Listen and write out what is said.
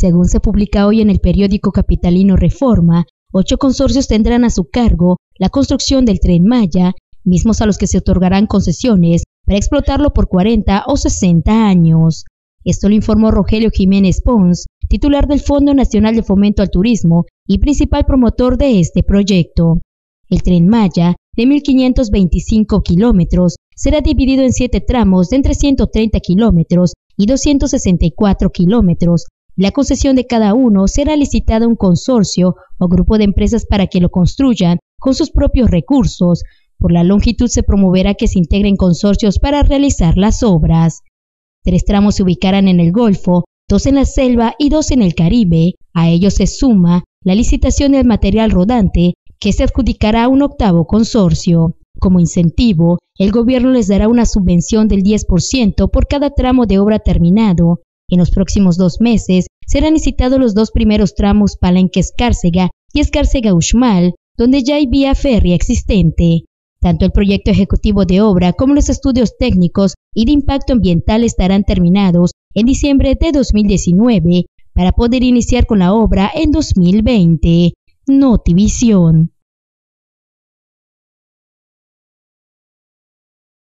Según se publica hoy en el periódico capitalino Reforma, ocho consorcios tendrán a su cargo la construcción del tren Maya, mismos a los que se otorgarán concesiones para explotarlo por 40 o 60 años. Esto lo informó Rogelio Jiménez Pons, titular del Fondo Nacional de Fomento al Turismo y principal promotor de este proyecto. El tren Maya, de 1.525 kilómetros, será dividido en siete tramos de entre 130 kilómetros y 264 kilómetros. La concesión de cada uno será licitada a un consorcio o grupo de empresas para que lo construyan con sus propios recursos. Por la longitud se promoverá que se integren consorcios para realizar las obras. Tres tramos se ubicarán en el Golfo, dos en la selva y dos en el Caribe. A ello se suma la licitación del material rodante que se adjudicará a un octavo consorcio. Como incentivo, el gobierno les dará una subvención del 10% por cada tramo de obra terminado. En los próximos dos meses serán licitados los dos primeros tramos Palenque-Escárcega y Escárcega-Uxmal, donde ya hay vía férrea existente. Tanto el proyecto ejecutivo de obra como los estudios técnicos y de impacto ambiental estarán terminados en diciembre de 2019 para poder iniciar con la obra en 2020. Notivisión.